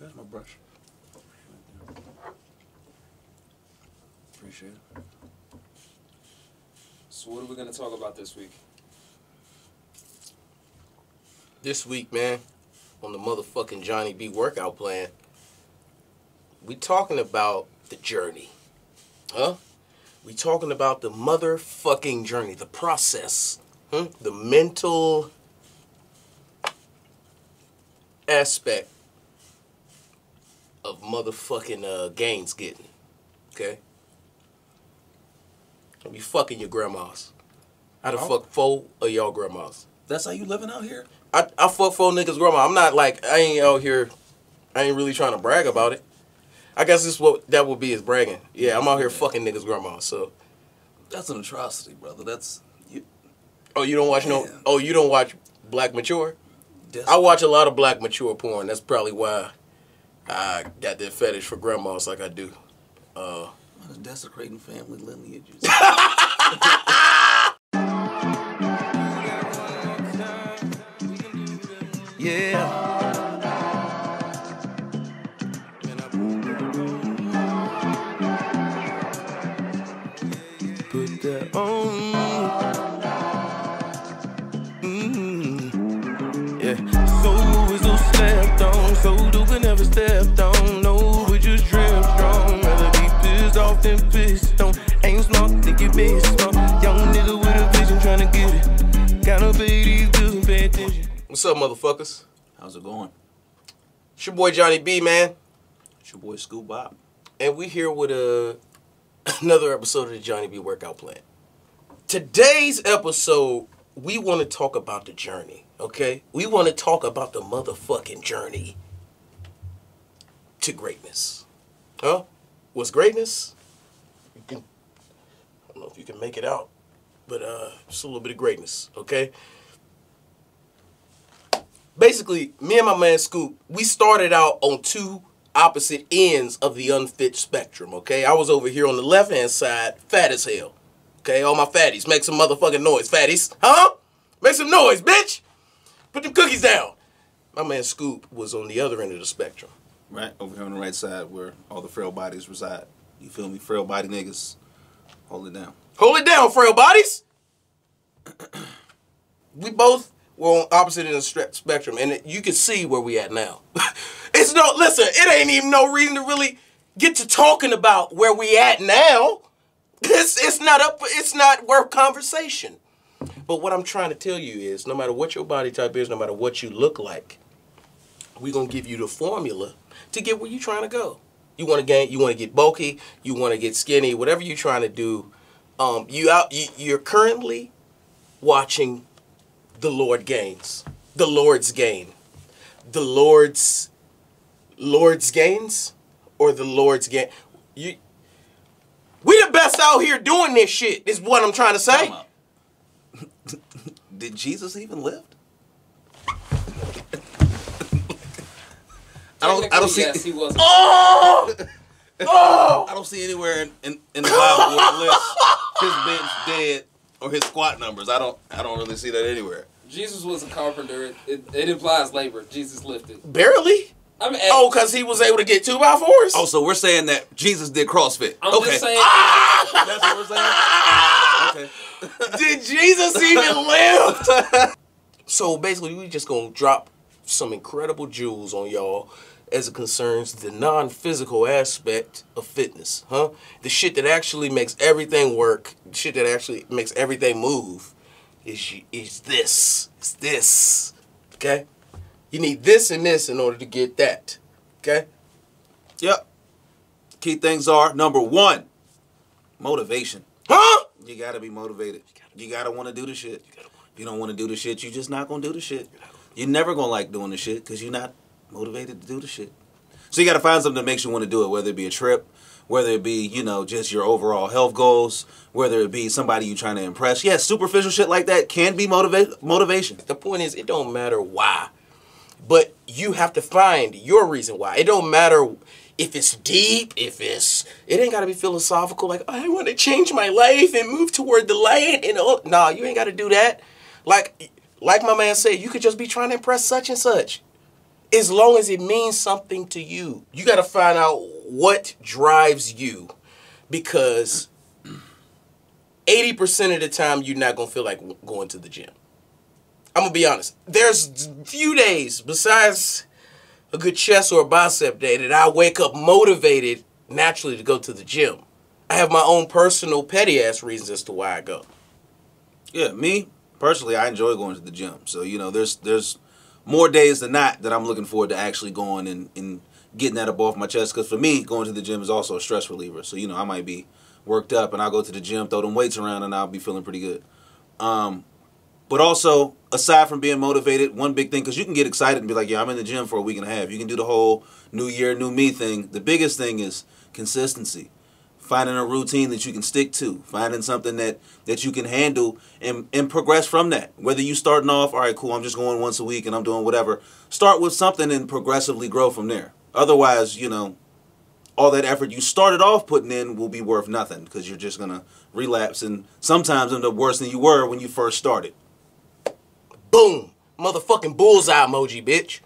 Pass my brush. Appreciate it. So what are we gonna talk about this week? This week, man, on the motherfucking Johnny B workout plan, we talking about the journey. Huh? We talking about the motherfucking journey, the process. Huh? The mental aspect of motherfucking uh, gains getting. Okay? Don't be fucking your grandmas. I done Oh. fuck four of y'all grandmas. That's how you living out here? I, I fuck four niggas grandma. I'm not like I ain't out here. I ain't really trying to brag about it. I guess this what that would be is bragging. Yeah, I'm out here fucking niggas grandma. So That's an atrocity, brother. That's you. oh you don't watch no oh you don't watch Black Mature. That's, I watch a lot of Black Mature porn. That's probably why I got that fetish for grandmas like I do. Uh, desecrating family lineages. what's up, motherfuckers? How's it going? It's your boy Johnny B, man, It's your boy Scoop Bob. and we here with a another episode of the Johnny B Workout Plan. Today's episode, we want to talk about the journey, okay? We want to talk about the motherfucking journey to greatness. Huh? What's greatness? You can, I don't know if you can make it out, but uh, just a little bit of greatness, okay? Basically, me and my man Scoop, we started out on two opposite ends of the unfit spectrum, okay? I was over here on the left hand side, fat as hell. Okay, all my fatties, make some motherfucking noise, fatties. Huh? Make some noise, bitch! Put them cookies down. My man Scoop was on the other end of the spectrum. Right over here on the right side where all the frail bodies reside. You feel me? Frail body niggas. Hold it down. Hold it down, frail bodies. we both were on opposite end of the spectrum, and you can see where we at now. it's no listen. It ain't even no reason to really get to talking about where we at now. It's it's not up. It's not worth conversation. But what I'm trying to tell you is, no matter what your body type is, no matter what you look like, we're gonna give you the formula to get where you're trying to go. You want to gain, you want to get bulky, you want to get skinny, whatever you're trying to do. Um, you out, you, you're currently watching the Lord gains, the Lord's gain, the Lord's Lord's gains, or the Lord's gain. You, we the best out here doing this shit. Is what I'm trying to say. Time. Did Jesus even live? I don't. I don't see. Yes, he was. Oh, oh. I don't see anywhere in, in, in the Bible where it lists his bench dead or his squat numbers. I don't. I don't really see that anywhere. Jesus was a carpenter. It, it, it implies labor. Jesus lifted. Barely. I mean, Oh, cause he was able to get two by fours. Oh, so we're saying that Jesus did CrossFit. I'm okay. just saying. Ah! That's what we're saying. Okay. Did Jesus even lift? so basically, we just gonna drop some incredible jewels on y'all as it concerns the non-physical aspect of fitness, huh? The shit that actually makes everything work, the shit that actually makes everything move, is is this, is this, okay? You need this and this in order to get that, okay? Yep. Key things are number one, motivation. Huh? You gotta be motivated. You gotta want to do the shit. If you don't want to do the shit, you just not gonna do the shit. You're never gonna like doing the shit because you're not motivated to do the shit. So you gotta find something that makes you want to do it, whether it be a trip, whether it be you know just your overall health goals, whether it be somebody you're trying to impress. Yeah, superficial shit like that can be motivate motivation. The point is, it don't matter why, but you have to find your reason why. It don't matter if it's deep, if it's it ain't gotta be philosophical. Like I want to change my life and move toward the light. And oh, nah, you ain't gotta do that. Like like my man said, you could just be trying to impress such and such. As long as it means something to you. You got to find out what drives you because 80% of the time you're not going to feel like going to the gym. I'm going to be honest. There's few days besides a good chest or a bicep day that I wake up motivated naturally to go to the gym. I have my own personal petty ass reasons as to why I go. Yeah, me personally, I enjoy going to the gym. So you know, there's there's more days than not that I'm looking forward to actually going and, and getting that up off my chest. Because for me, going to the gym is also a stress reliever. So you know, I might be worked up and I'll go to the gym, throw them weights around, and I'll be feeling pretty good. Um, but also, aside from being motivated, one big thing, because you can get excited and be like, yeah, I'm in the gym for a week and a half. You can do the whole new year, new me thing. The biggest thing is consistency. Finding a routine that you can stick to, finding something that, that you can handle and, and progress from that. Whether you starting off, all right, cool, I'm just going once a week and I'm doing whatever. Start with something and progressively grow from there. Otherwise, you know, all that effort you started off putting in will be worth nothing because you're just gonna relapse and sometimes end up worse than you were when you first started. Boom. Motherfucking bullseye emoji, bitch.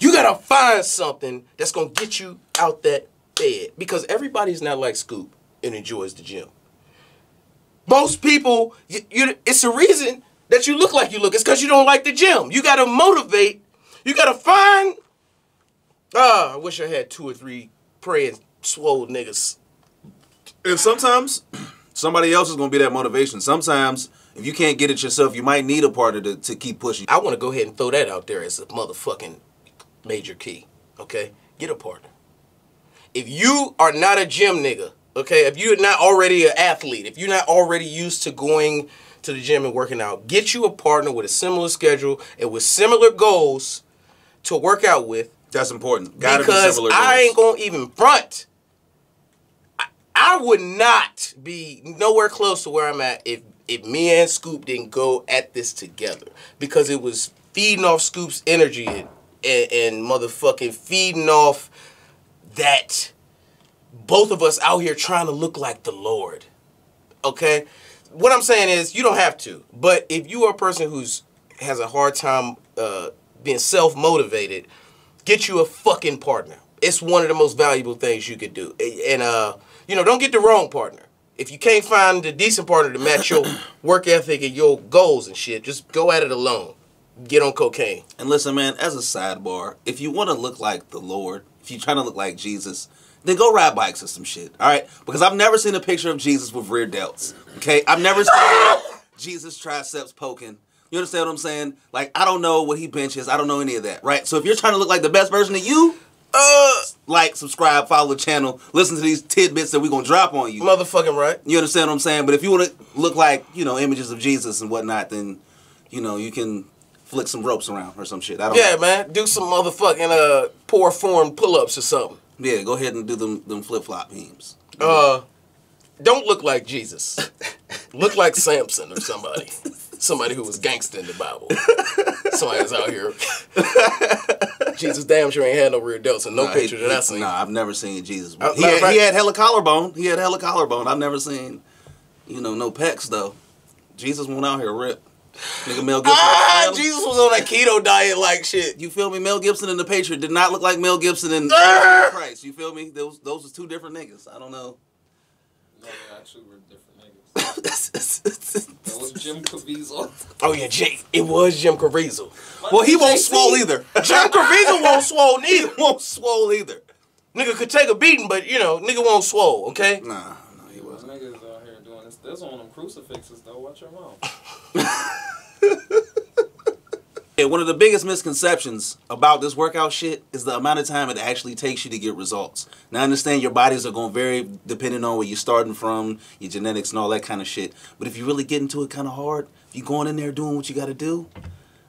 You gotta find something that's gonna get you out that bed. Because everybody's not like Scoop and enjoys the gym. Most people, you, you, it's a reason that you look like you look. It's because you don't like the gym. You gotta motivate. You gotta find. Ah, I wish I had two or three praying swole niggas. And sometimes somebody else is gonna be that motivation. Sometimes if you can't get it yourself, you might need a partner to, to keep pushing. I want to go ahead and throw that out there as a motherfucking major key. Okay, get a partner. If you are not a gym nigga, okay, if you're not already an athlete, if you're not already used to going to the gym and working out, get you a partner with a similar schedule and with similar goals to work out with. That's important. Gotta because be similar. I ain't gonna even front. I, I would not be nowhere close to where I'm at if if me and Scoop didn't go at this together because it was feeding off Scoop's energy and, and, and motherfucking feeding off that both of us out here trying to look like the Lord. Okay? What I'm saying is you don't have to. But if you are a person who's has a hard time uh, being self-motivated, get you a fucking partner. It's one of the most valuable things you could do. And uh, you know, don't get the wrong partner. If you can't find a decent partner to match your work ethic and your goals and shit, just go at it alone. Get on cocaine. And listen, man, as a sidebar, if you want to look like the Lord, if you're trying to look like Jesus, then go ride bikes or some shit. All right? Because I've never seen a picture of Jesus with rear delts. Okay? I've never seen Jesus triceps poking. You understand what I'm saying? Like, I don't know what he benches. I don't know any of that, right? So if you're trying to look like the best version of you, uh, like, subscribe, follow the channel, listen to these tidbits that we're gonna drop on you. Motherfucking right. You understand what I'm saying? But if you want to look like, you know, images of Jesus and whatnot, then, you know, you can flick some ropes around or some shit. I don't Yeah, know. man. Do some motherfucking uh poor form pull ups or something. Yeah, go ahead and do them them flip flop beams. Uh don't look like Jesus. look like Samson or somebody. Somebody who was gangster in the Bible. Somebody that's out here. Jesus damn sure ain't had no rear delts and no Nah, picture he- that I seen. Nah, I've never seen Jesus. Uh, he, had, fact- he had hella collarbone. He had hella collarbone. I've never seen, you know, no pecs though. Jesus went out here ripped. Nigga Mel Gibson. Ah, Jesus was on that keto diet like shit. You feel me? Mel Gibson and the Patriot did not look like Mel Gibson and Ah! Christ. You feel me? Those those was two different niggas. I don't know. No, they actually were different niggas. That was Jim Caviezel. Oh yeah, Jake. It was Jim Caviezel. well, he won't JC. swole either. Jim Caviezel won't swole he neither. won't swole either. Nigga could take a beating, but you know, nigga won't swole, okay? Nah, no, he Those wasn't. Niggas out here doing this. There's one of them crucifixes though. Watch your mouth. Yeah, one of the biggest misconceptions about this workout shit is the amount of time it actually takes you to get results. Now, I understand your bodies are going to vary depending on where you're starting from, your genetics, and all that kind of shit. But if you really get into it kind of hard, if you going in there doing what you got to do,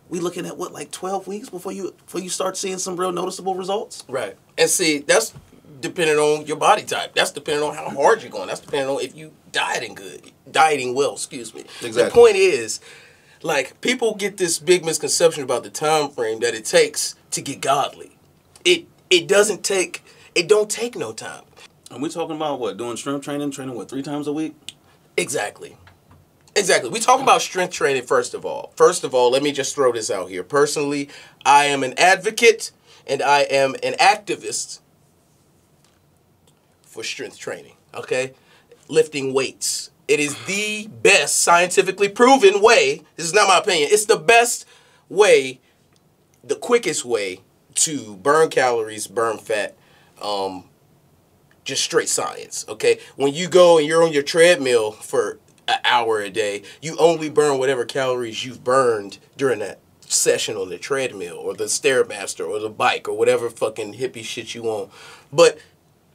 we looking at what like 12 weeks before you before you start seeing some real noticeable results. Right. And see, that's depending on your body type. That's depending on how hard you're going. That's depending on if you dieting good, dieting well. Excuse me. The point is, like people get this big misconception about the time frame that it takes to get godly. It it doesn't take. It don't take no time. And we talking about what doing strength training, training what three times a week? Exactly. Exactly. We talk about strength training first of all. First of all, let me just throw this out here. Personally, I am an advocate and I am an activist for strength training. Okay? Lifting weights. It is the best scientifically proven way. This is not my opinion. It's the best way, the quickest way to burn calories, burn fat, um, just straight science. Okay, when you go and you're on your treadmill for an hour a day, you only burn whatever calories you've burned during that session on the treadmill or the stairmaster or the bike or whatever fucking hippie shit you want. But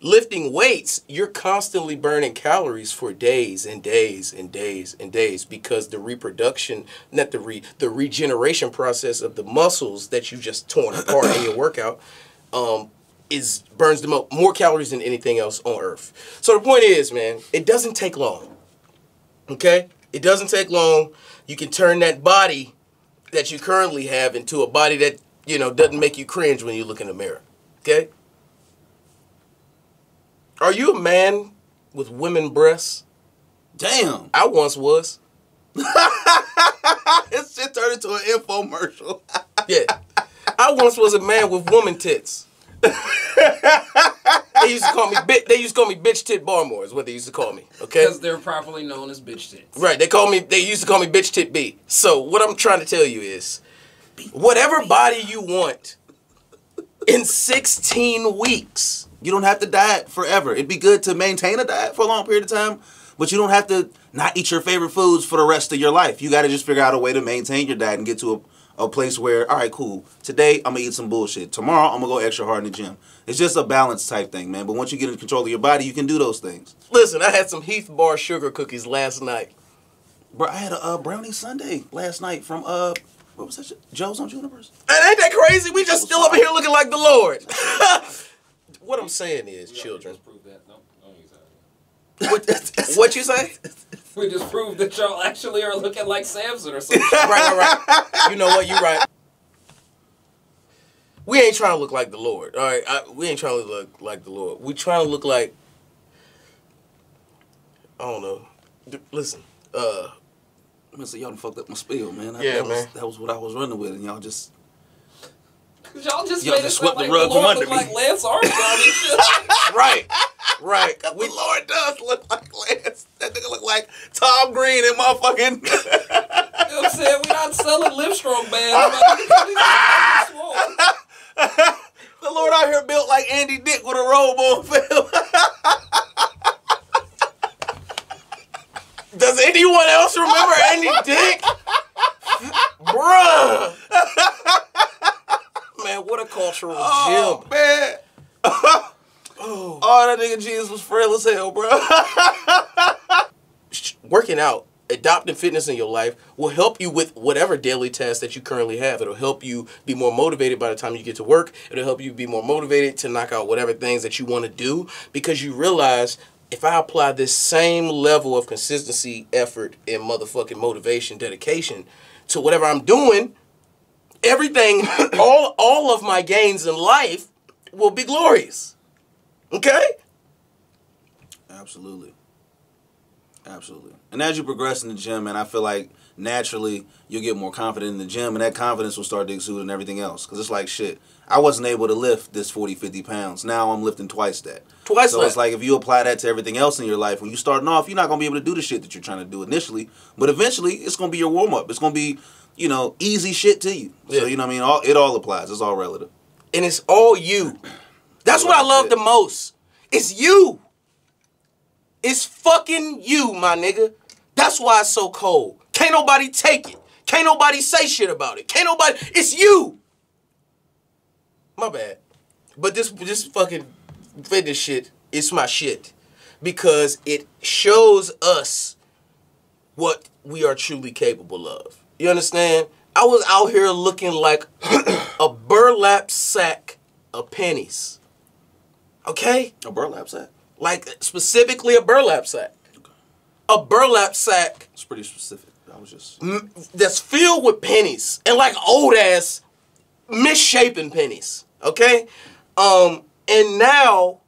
lifting weights, you're constantly burning calories for days and days and days and days because the reproduction, not the re, the regeneration process of the muscles that you just torn apart in your workout, um, is burns the mo- more calories than anything else on earth. So the point is, man, it doesn't take long. Okay, it doesn't take long. You can turn that body that you currently have into a body that you know doesn't make you cringe when you look in the mirror. Okay. Are you a man with women breasts? Damn. I once was. this shit turned into an infomercial. Yeah. I once was a man with woman tits. they used to call me bi- they used to call me bitch tit Barmore is what they used to call me. Okay. Because they're properly known as bitch tits. Right. They call me they used to call me bitch tit B. So what I'm trying to tell you is whatever body you want in 16 weeks. You don't have to diet forever. It'd be good to maintain a diet for a long period of time, but you don't have to not eat your favorite foods for the rest of your life. You got to just figure out a way to maintain your diet and get to a, a place where, all right, cool. Today I'm gonna eat some bullshit. Tomorrow I'm gonna go extra hard in the gym. It's just a balance type thing, man. But once you get in control of your body, you can do those things. Listen, I had some Heath Bar sugar cookies last night. Bro, I had a uh, brownie sundae last night from uh, what was that? Shit? Joe's on Junipers. And ain't that crazy? We just still up here looking like the Lord. what I'm saying is, We children. just. No, don't use that. What, what you say? We just proved that y'all actually are looking like Samson or something. right, right, right. You know what? You right. We ain't trying to look like the Lord. All right, I, we ain't trying to look like the Lord. We trying to look like I don't know. D- Listen, uh, Man, so y'all done fucked up my spiel, man. I, Yeah, that was, man. That was what I was running with, and y'all just Y'all just Y'all made just swept the like rug the from under me. like Lance Armstrong right, right. We Lord does look like Lance. That nigga look like Tom Green and motherfucking. You know what I'm saying? We're not selling Livestrong bands. the Lord out here built like Andy Dick with a robe on film. Does anyone else remember Andy Dick? Bruh. Man, what a cultural oh gem. man. Oh. oh, that nigga Jesus was frail as hell, bro. working out, adopting fitness in your life will help you with whatever daily task that you currently have. It'll help you be more motivated by the time you get to work. It'll help you be more motivated to knock out whatever things that you want to do because you realize if I apply this same level of consistency, effort, and motherfucking motivation, dedication to whatever I'm doing, everything, all all of my gains in life will be glorious. Okay? Absolutely. Absolutely. And as you progress in the gym, and I feel like naturally you'll get more confident in the gym and that confidence will start to exude in everything else. Because it's like, shit, I wasn't able to lift this 40, 50 pounds. Now I'm lifting twice that. Twice So that. it's like if you apply that to everything else in your life, when you're starting off, you're not going to be able to do the shit that you're trying to do initially. But eventually, it's going to be your warm up. It's going to be, you know, easy shit to you. Yeah. So, you know what I mean? All, it all applies. It's all relative. and it's all you. That's what I love the most. It's you. It's fucking you, my nigga. That's why it's so cold. Can't nobody take it. Can't nobody say shit about it. Can't nobody. It's you. My bad. But this this fucking fitness shit is my shit because it shows us what we are truly capable of. You understand? I was out here looking like a burlap sack of pennies. Okay? A burlap sack? Like specifically a burlap sack. Okay. A burlap sack It's pretty specific. I was just. m- that's filled with pennies and like old ass misshapen pennies. Okay? Um and now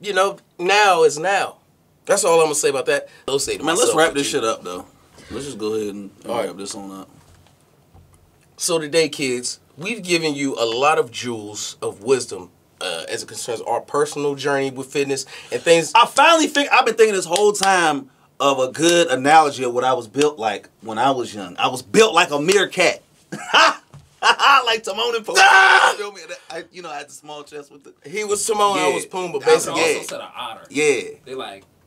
you know, now is now. That's all I'm gonna say about that. Say Man, let's wrap this you- shit up though. Let's just go ahead and All right. wrap this on up. So today, kids, we've given you a lot of jewels of wisdom uh, as it concerns our personal journey with fitness and things. I finally think I've been thinking this whole time of a good analogy of what I was built like when I was young. I was built like a meerkat. like Timon and Pumbaa. Ah! You feel me? That- I, you know, I had the small chest with the. He was Timon, I Yeah. was Pumbaa, I was I basically. also Yeah. said an otter. Yeah. They like got small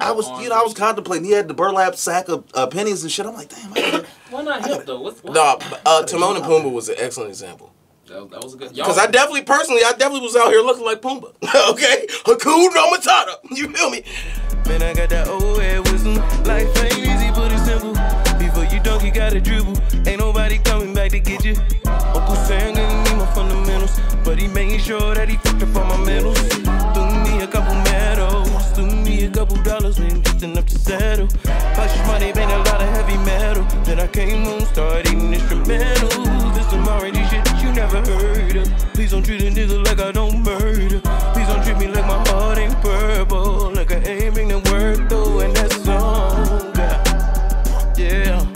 I was, you know, I was contemplating. He had the burlap sack of uh, pennies and shit. I'm like, damn. I gotta- Why not him though? What, what? No, uh, Timon and Pumbaa was an excellent example. That, that was a good. Because I definitely, personally, I definitely was out here looking like Pumbaa. okay? Hakuna Matata. You feel me? Man, I got that old head wisdom. Life ain't easy, but it's simple. Before you dunk, you gotta dribble. Ain't nobody coming back to get you. Uncle Sam gave me my fundamentals, but he made sure that he fucked up all my medals. Couple dollars, man, just enough to settle. Hush money, made a lot of heavy metal. Then I came home, started eating instrumentals. This some already shit that you never heard of. Please don't treat a nigga like I don't